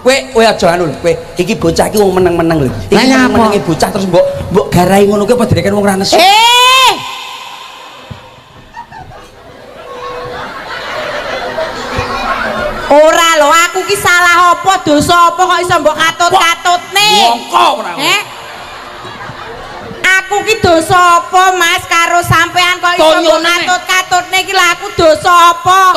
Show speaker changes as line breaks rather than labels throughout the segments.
Kowe kowe aja anu lho, kowe iki bocah iki wong meneng-meneng lho. Iki meneng-menenge bocah terus mbok mbok garai ngono kuwi apa direken wong ra nesu.
Eh! Ora lho, aku ki salah apa, dosa apa kok iso mbok katut-katutne?
Wongko ora.
Eh? Aku ki dosa apa, Mas, karo sampean kok iso mbok
Tonyone.
katut-katutne ki lha aku dosa apa?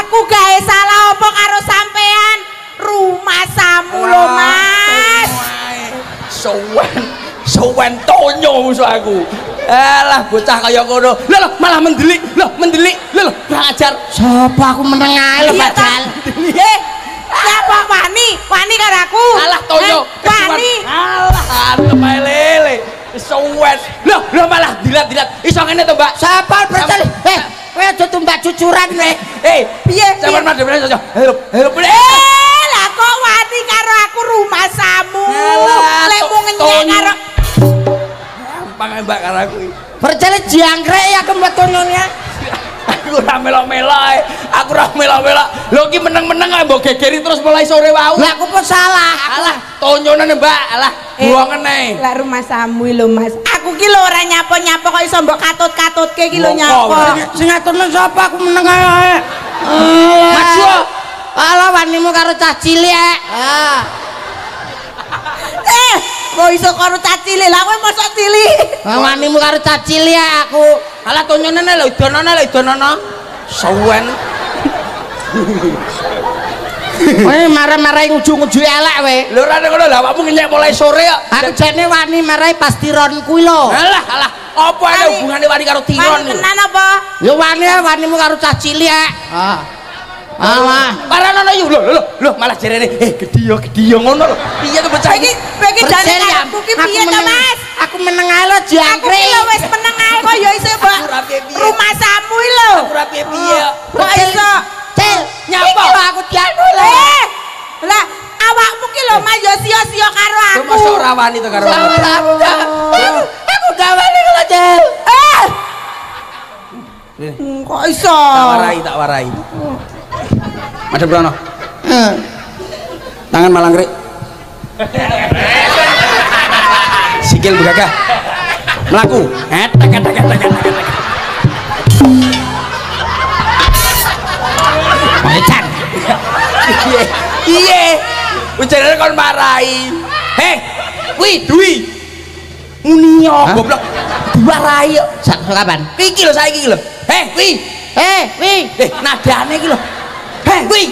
Aku gawe salah apa karo sampean? Rumah samu lho, Mas.
Sowen, sowen tonyo musuh aku. Alah bocah kaya ngono. Lho lho malah mendelik. Lho mendelik. Lho lho kurang ajar.
Sapa aku meneng ae lho,
Iya,
Padahal. Eh, siapa wani? Wani karo aku?
Alah tonyo.
Eh, Wani.
Alah antep ae lele. Sowen. Lho lho malah dilat-dilat. Iso ngene to, Mbak?
Siapa percaya? Eh, kowe aja tumbak cucuran kowe.
Eh,
Piye?
Sampeyan
piye?
madhep aja. Help, help.
Eh, kok wani karo aku rumah samu. Lek
to-
mau ngenyek karo
Gampang ae, Mbak karo aku. iki.
Percaya jangkrik ya kembetulnya.
Aku ora melok-melok ae. Aku ora melok-melok. Lho iki meneng-meneng ae mbok gegeri terus mulai sore wau.
Lah aku kok salah.
Alah, tonyonane Mbak. Alah, buangen ae.
Lah rumah samu lho, Mas. Aku ki lho ora nyapa-nyapa kok iso mbok katut-katutke ki lho
berarti-
Sing ngaturne sapa aku meneng ae.
Maju.
Ala wanimu karo cah cilik. Ah. Eh, kok iso karo cah cilik? Lah kowe mosok cilik. Wanimu karo cah cilik aku.
Alah tonyonane lho idonane lho idonono. Sawen.
Kowe marah-marahi ujung-ujung elek kowe.
Lho ora ngono lho awakmu ngenyek mulai sore kok.
Aku jane wani marahi pas tiron kuwi lho.
Alah, alah. Apa ada hubungane wani karo tiron?
Wani tenan apa? Ya wani wanimu karo cah cilik. Ah. Ah,
Paranono yuk lho lho lho malah jarene eh gedhi yo gedhi yo ngono lho. Piye to bocah iki?
Iki jane karepku ki piye to, Mas? Aku meneng ae lho jangkrik. Aku lho wis meneng ae kok ya iso, Mbak.
Aku ora.
Rumah samu iki lho.
Aku ora piye-piye.
Kok iso? Cil,
Nyapa?
Lho aku dianu lho. Eh, lah awakmu ki lho Mas yo sia-sia karo
Kok
aku.
masa ora wani to karo aku?
Aku aku gak wani karo Cil. Eh.
Eh.
Hmm, Kok iso?
Tak warai, tak warai. Madhep rono.
Eh.
Tangan malang krik. Sikil begagah. Melaku. Etek etek etek etek etek.
Macan.
Iye. Iye. Ujarane kon marahi. Heh. Wi, Dwi. Muni yo goblok. Diwarai yo.
Sak kapan?
Iki lho saiki iki lho. Heh, wi.
Eh, wi.
Eh, nadane iki lho. Heh, wi.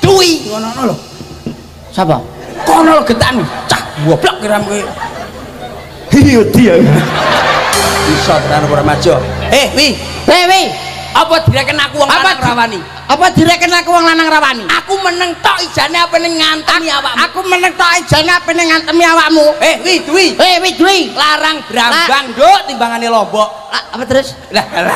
Dwi. Ngono lho.
Sapa?
kono lo getan cah goblok kiram kowe iya dia bisa tenan ora maju eh wi
Eh, wi.
apa direken aku wong
Apa
lanang rawani
Apa direken aku wong lanang rawani?
aku meneng tok ijane apa ning ngantemi awakmu
Aku meneng tok ijane apa ning ngantemi awakmu.
eh wi duwi
Eh, wi, Dwi.
larang brambang nduk timbangane lombok
Apa terus?
lah lah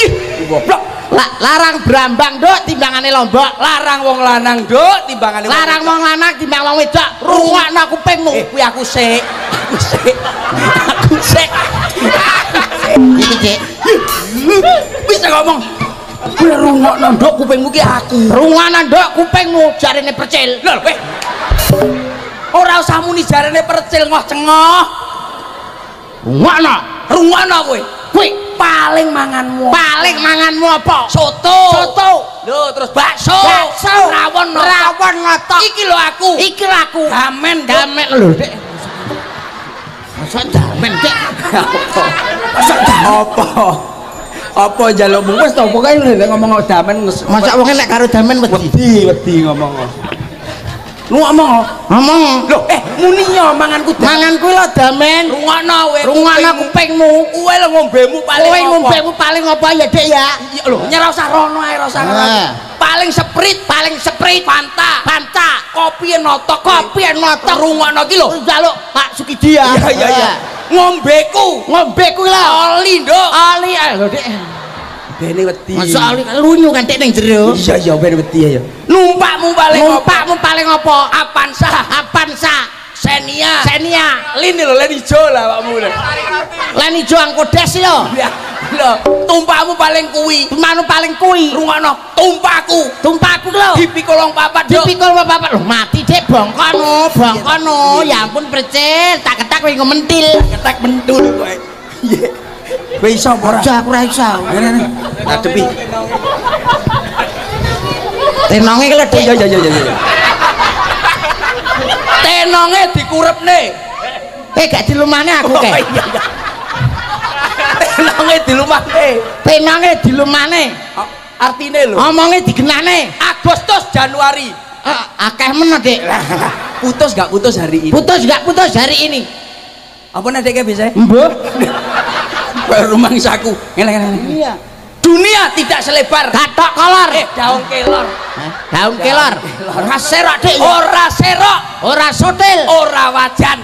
Ih, goblok
La- larang brambang nduk timbangane lombok.
larang wong lanang nduk timbangane
Larang wong lanang timbang wong wedok. Rungokno kupingmu.
eh kuwi aku sik. Aku sik. Aku sik.
Iki,
bisa ngomong. Gue rungokno nduk kupingmu ki aku.
Rungokno nduk kupingmu. Jarine percil.
lho weh. Ora usah muni jarane percil ngoh cengoh.
Rungokno.
rungokno kowe
Kuwi
paling manganmu
paling manganmu apa?
soto
Soto.
lho terus bakso
Bakso.
rawon notok.
Rawon ngotok.
iki lho aku
Iki lho aku.
gamen
Damek lho, Dik. Masa damen, Dik?
masa apa apa jalukmu wis to pokoke lho ngomong damen
Masa wong nek karo damen wedi.
wedi wedi ngomong lu ngomong
Ngomong.
lho eh muni yo manganku damen
Mangan kuwi lho damen.
rungokno kowe
Rungokno kupingmu.
kowe lho ngombemu paling
Kowe ngombemu paling apa ya, Dik ya?
Lho, nyerah usah rono ae ngono. Paling sprit, paling sprit Fanta.
Fanta.
Kopi notok,
Kopi notok.
rungokno ki lho.
Njaluk Pak Sukidi ya.
Iya iya iya. Ngombeku.
Ngombe kuwi lho.
Oli, Nduk.
Ae lho, Dik.
Bene wedi.
Masa ali lunyu kan Dik ning jero.
Iya iya bene wedi ya. Numpakmu paling?
Numpakmu paling apa?
Avanza,
Avanza,
Xenia.
Xenia,
Lini lho, len ijo lah awakmu
lan ijo angkodes lho.
Ya. lho tumpakmu paling kuwi
Manu paling kuwi.
rungono tumpakku
Tumpakku lho.
dipikolong papat yo
Dipikul bapak lho mati dek bongkono, bongkono. Ya ampun precil, tak ketak kowe ngementil.
ketek mentul kowe. Kowe iso apa ora
aku ra iso.
ngene ngadepi
Tenonge dek.
iya iya iya iya tenonge dikurepne
Eh gak dilumane aku
Oh,
kek.
iya iya tenonge dilumahne
Tenonge dilumane.
Oh, artine lho
Omonge digenane.
Agustus Januari
Eh, akeh men dek.
putus gak putus hari ini
Putus gak putus hari ini.
apa nih dek bisa Rumah saku ngene ngene.
Iya.
dunia tidak selebar
Katok kolor.
eh daun kelor
Hah? Daun kelor. Ora serok dek.
ora serok
Ora
ora wajan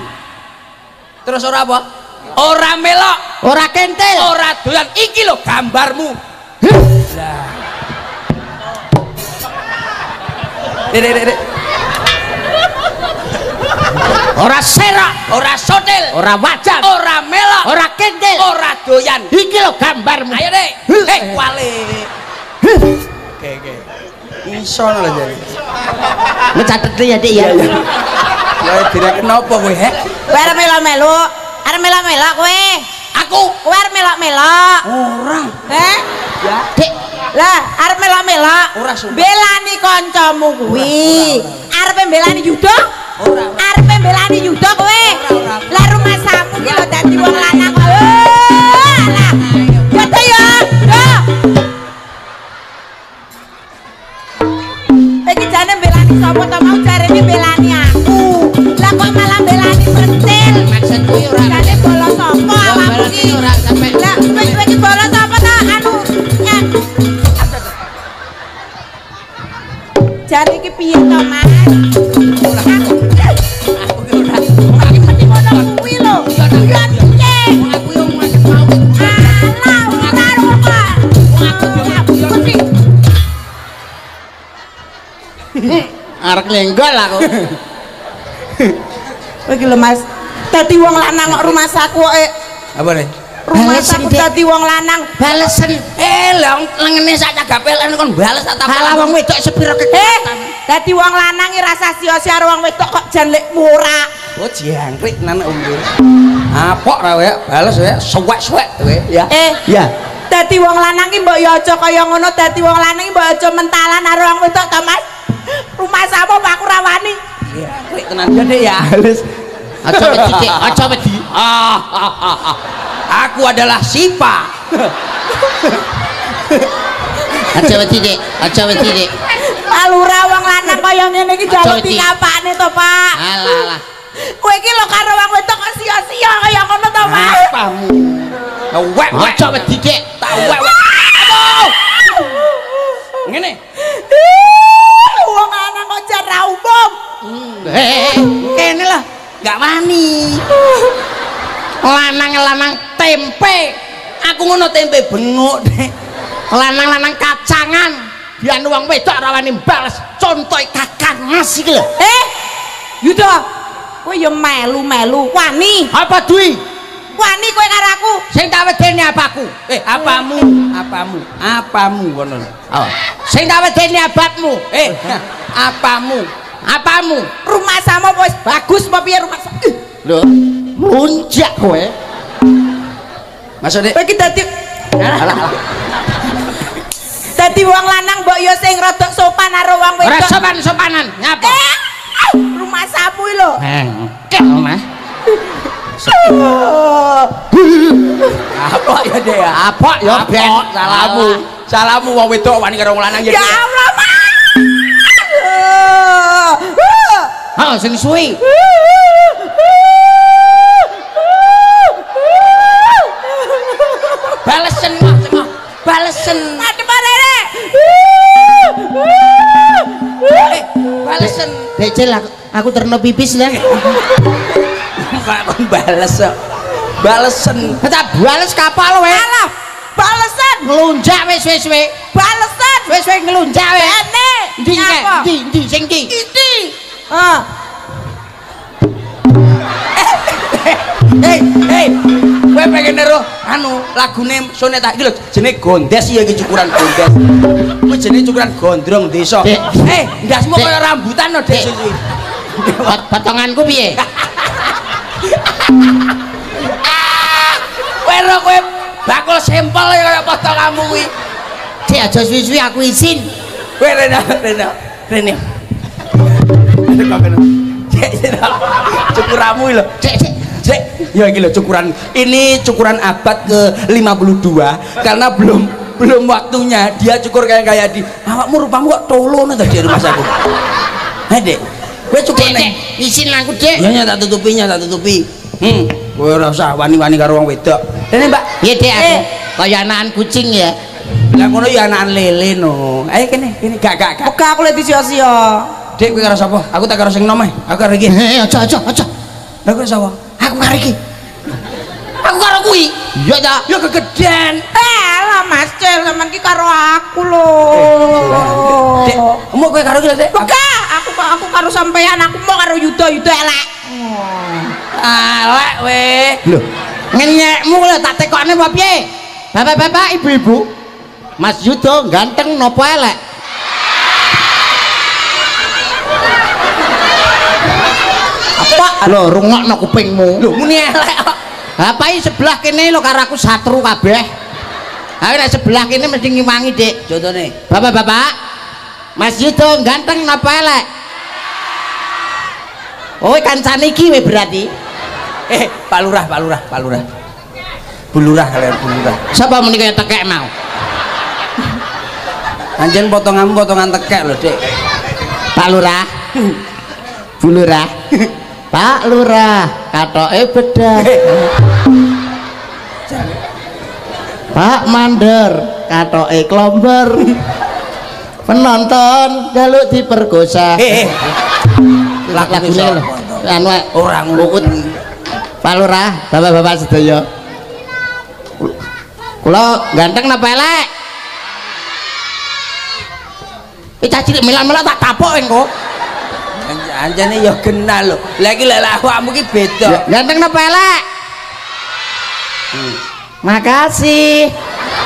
terus ora apa ora melok
Ora kentil.
ora doyan iki lho gambarmu dek, dek, dek.
Ora serok.
ora sotil
Ora wajan.
ora melok
Ora kentil.
ora doyan
Iki lho gambarmu.
ayo dek eh wale oke oke iso lho jadi
Ngecatet ya dek ya.
ya direk kenapa kowe hek
Kowe arep melo-melo. Arep melo-melo kowe.
aku
Kowe arep melo-melo.
ora
Heh?
ya
Dek, lah arep melo-melo.
Ora, sumpah.
Belani kancamu kuwi. Arep mbelani yuda?
Ora,
Arep mbelani yuda kowe? Lah rumah samu ki lho dadi wong lanang. Yoto ya. Yo. Iki jane mbelani sapa to mau jarene mbelani aku. Lah kok malah mbelani pentil.
maksudku ora lenggol aku
iki lho, Mas. Dadi wong lanang kok rumah saku kok eh,
apa nih?
Rumah saku dadi wong lanang.
balesen
eh lah lengene sak cagak pelan kon bales tak
halah wong wedok sepiro
Eh,
kekuatan.
dadi wong lanang iki rasa sia-sia karo wong wedok kok jan lek murah.
oh jangkrik nana umur. Apok ra we bales we suwek-suwek we ya.
Eh,
ya.
dadi wong lanang iki mbok ya aja kaya ngono, dadi wong lanang iki mbok aja mentalan karo wong wedok to, Mas. Rumah sama Pak aku rawani.
tenan. Ya dek ya. Halus
aja wedi Dik, aja wedi
Ah, ah, ah, ah. aku adalah Sipa.
Aja wedi Dik aja wedi Dik
Alura wong lanang kaya ngene iki jaluk
wedi.
dikapakne to, Pak.
alah alah.
Kowe iki lho karo wong wedok kok sia-sia kaya ngono to, Mas.
apamu wek wek.
Aja wedi Dik
tak wek
lanang-lanang tempe.
Aku ngono tempe bengok dek
lanang-lanang kacangan. Biar wong wedok rawani bales contoh kakan nasi iki lho.
Eh, Yuda. Kowe ya melu-melu. Wani.
apa duwi
Wani kowe karo aku.
sing tak wedeni apaku?
Eh apamu? Apamu? Apamu ngono
oh. sing tak wedeni ababmu
eh apamu?
Apamu?
Rumah sama wis bagus apa piye rumah sama?
Lho. Lunjak kowe
dek
Kowe iki dadi Dadi wong lanang mbok ya sing rada sopan karo wong
ora
wedok.
sopan-sopanan nyapa
Eh, rumah iki lho.
eh kel mas
apa ya ya
apa ya ben
Apa? salamu salamu wong wedok wani karo wong lanang ya
Ya
Dek.
Allah, Mas.
oh sing suwi becel aku, aku terno pipis lah
kok kon bales kok balesen
kita bales kapal we
Alah, balesan,
ngelunjak wis wis we
balesan.
wis wis ngelunjak we
Bene.
ndi ndi ndi sing ndi.
Ini. Ah,
hei hei kowe pengen niru anu lagune soneta iki lho jenenge gondes ya iki cukuran gondes kuwi jenenge cukuran gondrong desa? Eh ndasmu kaya rambutan no dek.
Potonganku piye?
Kowe ro kowe bakul sampel ya kaya potonganmu kuwi.
Dek aja suwi-suwi aku izin.
Kowe rene. Rene rene. Cek, cek, cukuramu lho.
Dek, dek.
Cek, ya iki lho cukuran ini cukuran abad ke-52 karena belum belum waktunya dia cukur kayak kayak di awakmu rupamu kok tolong tadi di rumah saku. Hei, Dek. Kowe cukur ning.
izin aku, Dek.
Ya ya tak tutupi, ya tak tutupi. Hmm, kowe ora usah wani-wani karo wong wedok. Rene, Mbak.
Iya, Dek, aku.
Eh.
Kaya anakan kucing ya.
Lah ngono ya anak lele no. Ayo kene, kene gak gak gak.
Oke aku lihat sia-sia.
Dek kowe karo sapa? Aku tak karo sing nom ae. Aku karo iki.
Eh, aja, aja, aja.
Lah kowe sapa?
Aku karo iki. Aku karo kuwi. Iya ta.
Ya kegedean.
Eh lah Mas Cel, sampean ki karo aku lho.
Dek, mau kowe karo iki lho, Dek.
Oke, aku aku karo sampean, aku mau karo Yuda, Yuda elek.
Alek weh.
Loh, ngenyekmu lho tak tekokne apa piye? Bapak-bapak, ibu-ibu. Mas Yudo ganteng nopo elek? Apa? Lho, rungokno kupingmu.
Lho, muni elek kok.
Apa iki sebelah kene lho karo aku satru kabeh. Ayo nek sebelah kene mesti ngiwangi, Dik.
Contone.
Bapak-bapak, Mas Yudo ganteng napa elek? Oh, kancane iki we berarti.
Eh, Pak Lurah, Pak Lurah, Pak Lurah. Bu Lurah kalian Bu Lurah.
Sapa muni kaya tekek mau?
Anjen potonganmu potongan tekek lho, Dek.
Pak Lurah. Bu Lurah. Pak Lurah, katoke bedah. Pak Mandor, katoke klomber. Penonton jaluk diperkosa.
Eh, eh.
lagu
to?
Anu ae.
Ora ngono.
Ukut. Pak Lurah, Bapak-bapak sedaya. Kula ganteng napa elek? Iki cilik milan-milan tak tapok engko.
Anj- Anjane ya kenal lho. Lah iki lek awakmu ki beda.
Ganteng napa elek? Makasih.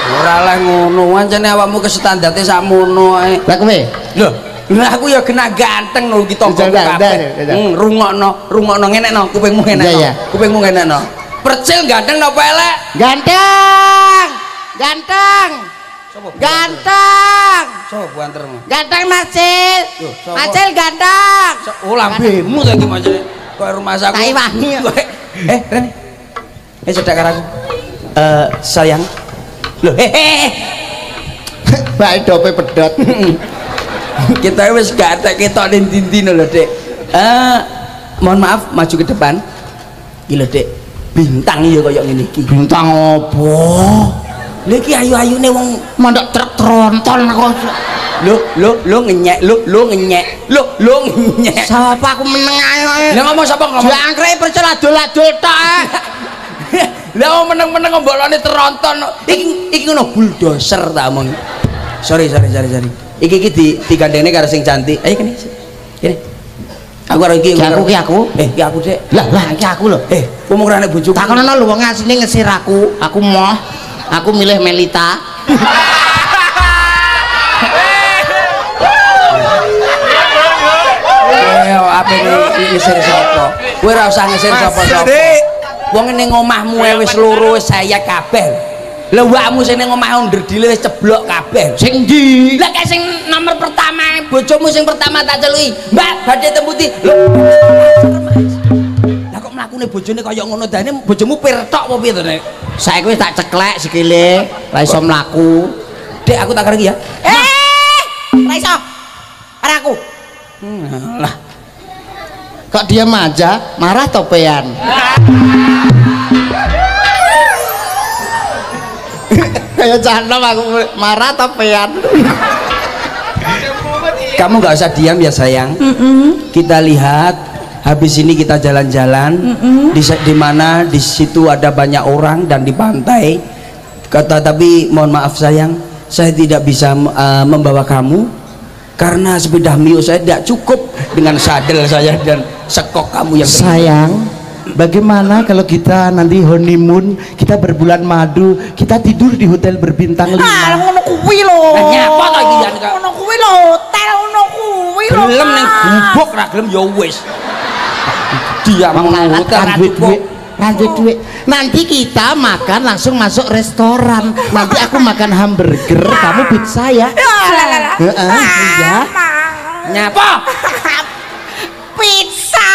Ora lah ngono, anjane awakmu kesestandarte sakmono ae.
Lah kowe?
Lho, lah aku ya kena ganteng lho iki
Jangan,
kabeh. Hmm, rungokno, rungokno ngenekno kupingmu ngenekno.
Iya, iya.
Kupingmu ngenekno. Percil ganteng napa elek?
Ganteng. Ganteng. Ganteng.
Sopo buantermu?
Ganteng Macil. Macil ganteng.
Oh lambemu ta iki macane. Kok rumah saku.
Tak iwangi.
Eh, Ren. Eh, cedak karo aku. Eh, sayang. Loh, eh, eh, eh.
Baik dope pedot.
Kita wis gak ada ketok dindine lho, Dek. Eh, mohon maaf maju ke depan. Lho, Dek. Bintang ya kaya ngene iki.
Bintang opo?
Lha iki ayu-ayune wong
Mondok truk tronton kok.
Lho, lho, lho ngenyek, lho, lho ngenyek. Lho, lho ngenyek.
Sapa aku meneng ae.
Lah ngomong sapa ngomong?
Jangkrik percaya adol-adol tok.
Lah wong meneng-meneng ngombolane teronton. Iki iki ngono bulldozer ta omong. Sorry, sorry, sorry, sorry. Iki iki di digandengne karo sing cantik. Ayo kene. Kene. Aku karo iki.
Ki aku, ki aku.
Eh, ki aku, Dek.
Lah, lah iki aku lho.
Eh, ngomong rane bojoku.
Takonono lho wong asline ngesir aku. Aku moh. Aku milih Melita.
Eh, apa ngisir sapa? Kowe ora usah ngisir sapa-sapa. Wong ning omahmu wis loro wis saya kabeh. Lah wakmu sing ning omah nderdile wis ceblok kabeh.
Sing ndi?
Lah kayak sing nomor pertama bojomu sing pertama tak celuki. Mbak, badhe temputi. Mlakune bojone kaya ngono dane bojomu pirtok apa piye to, Nek?
Saiki wis tak ceklek sikile, ra iso mlaku.
Dek, aku tak kerja ya.
Eh, ra iso. Aku.
Hmm, lah,
Kok diam aja, marah topean. Kayak cantem aku marah topean.
kamu nggak usah diam ya sayang. Kita lihat habis ini kita jalan-jalan di di mana di situ ada banyak orang dan di pantai. Kata tapi mohon maaf sayang, saya tidak bisa uh, membawa kamu karena sepeda mio saya tidak cukup dengan sadel saya dan sekok kamu yang
Sayang, bagaimana kalau kita nanti honeymoon, kita berbulan madu, kita tidur di hotel berbintang
Ah,
lima.
ngono kuwi lho.
Lah, nyapa to iki, Jan, kok?
Ngono kuwi lho, hotel ngono kuwi lho.
gelem ning gubuk ra gelem ya wis dia
kan
ra
duit duit, kan duit. Nanti kita makan langsung masuk restoran. Nanti aku makan hamburger, kamu pizza ya.
Ya.
Heeh,
Ah,
iya.
Nyapa
Pizza.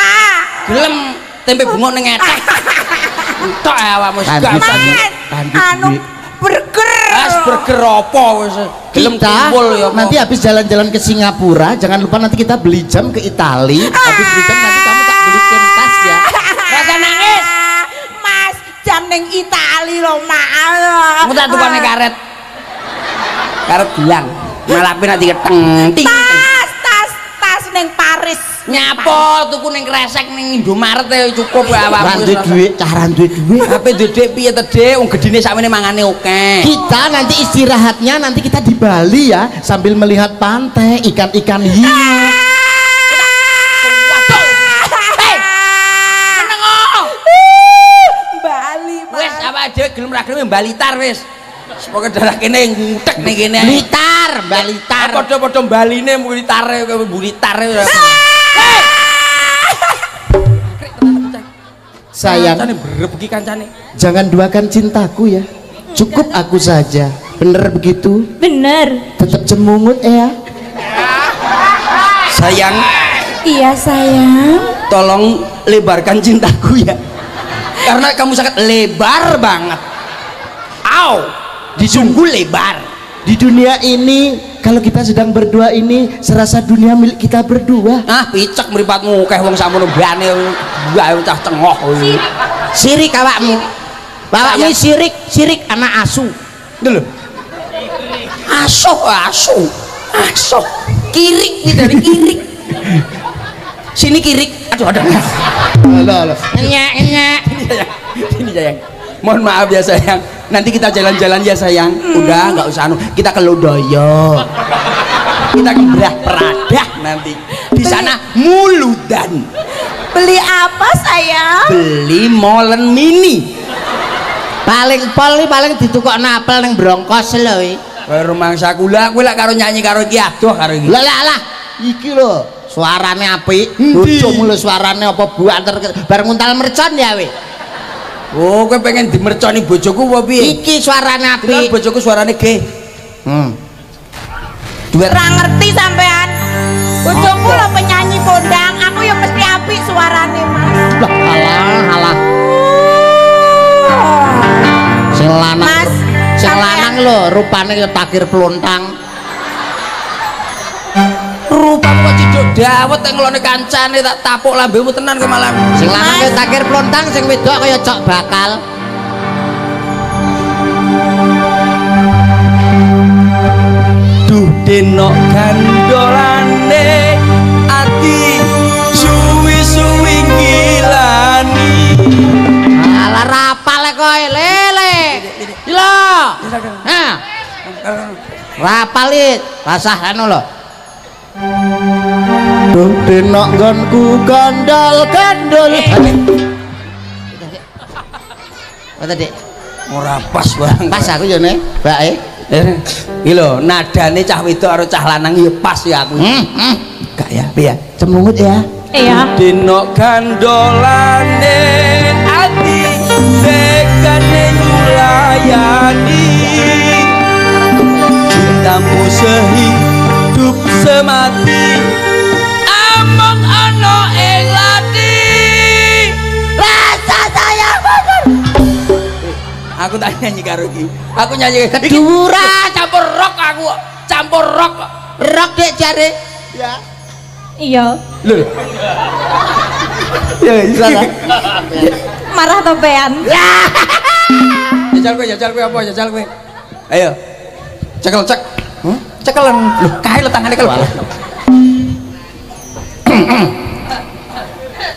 gelem tempe bunga ning etek entok ya awakmu gak
anu burger.
As burger apa wis gelem kumpul ya
nanti habis jalan-jalan ke Singapura jangan lupa nanti kita beli jam ke Itali habis beli jam nanti
ning Itali lho, Mas.
Kamu tak tukane karet. Karet bilang. Malape nanti keteng.
Tas, tas, tas ning Paris.
Nyapo tuku ning kresek ning Indomaret e cukup ya awakmu.
randu duit cara duit duit
Apa dedek piye to, Dik? Wong gedine sakmene mangane oke.
kita nanti istirahatnya nanti kita di Bali ya sambil melihat pantai ikan-ikan hiu
Waduh. Hei, meneng oh.
Bali, Mas.
Wis apa dhewe gelem ra gelem balitar wis. Pokoke darah kene ngutek ning kene.
Blitar Balitar
Padha-padha baline mulitare kowe mulitare.
sayang
Kancane brebeki kancane.
jangan duakan cintaku ya cukup aku saja bener begitu
Bener.
tetap cemungut ya
Sayang,
Iya sayang.
tolong lebarkan cintaku ya. Karena kamu sangat lebar banget. Au, disungguh lebar.
di dunia ini kalau kita sedang berdua ini serasa dunia milik kita berdua
Ah, picek mripatmu akeh wong sakmono bane wae cah cengoh.
sirik awakmu awakmu
Saya-
sirik sirik anak asu
lho. Asuh, asuh. Asuh. Kirik nih dari kirik. Sini kirik. Aduh, aduh.
halo halo
Nyek, nyek. Ini sayang. Ini sayang. Mohon maaf ya sayang. Nanti kita jalan-jalan ya sayang. Udah, nggak usah anu. Kita ke Lodoyo. Kita ke Brah Pradah nanti. Di sana muludan.
Beli apa, sayang?
Beli molen mini.
paling pol nih paling ditukok apel neng brongkos lho wi.
Kowe rumah sakula, kowe lak karo nyanyi karo iki adoh karo iki.
lah lah lah iki lho suarane apik
Endi?
bojomu lho suarane apa buanter bareng nguntal mercon ya wi
Oh, kowe pengen dimerconi bojoku apa piye?
iki suarane apik
bojoku suarane ge.
hmm.
Duet.
Ora ngerti sampean. Bojoku lho penyanyi kondang, aku ya mesti apik suarane, Mas.
lah alah alah sing lanang
Mas,
sing
sampean-
lanang lho rupane ya takir pelontang
Rupamu kok ciduk dawet yang ngelone kancane tak tapuk lambemu tenan ke malam.
sing lanang ya takir pelontang sing wedok kaya cok bakal.
Duh denok gandolane ati suwi-suwi ngilani.
alah rapal e kowe lele lho ha rapal it rasah anu lho denok nggonku gondol gondol Apa tadi?
Ora pas banget.
Pas aku yo ne, bae.
Iki lho, nadane cah wedok karo cah lanang ya pas ya aku.
Hmm, hmm.
Gak ya, piye?
Cemungut ya.
Iya.
Denok gandolane ati dekane nyulayani. Cintamu sehidup semati among ana ing lati. Rasa sayang Aku tak nyanyi karo iki. Aku nyanyi
Keduran.
campur rock aku. Campur rock.
Rok dek jare. Ya.
Iya.
Lho. Ya, bisa lah.
Marah topean.
Jajal kowe, jajal kowe apa? Jajal kowe. Ayo. Cekel cek. Cekelan. Loh, kae lo tangane kalau.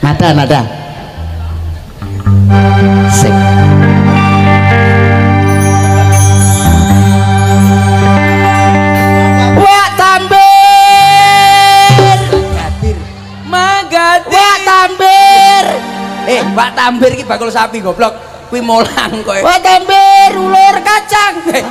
Nada nada. Sik.
Wak tambir. Magatir. Wak tambir. Eh, Pak Pak Tambir iki bakul sapi goblok. Kuwi molang kowe.
Wah tambir ulur kacang.
Eh,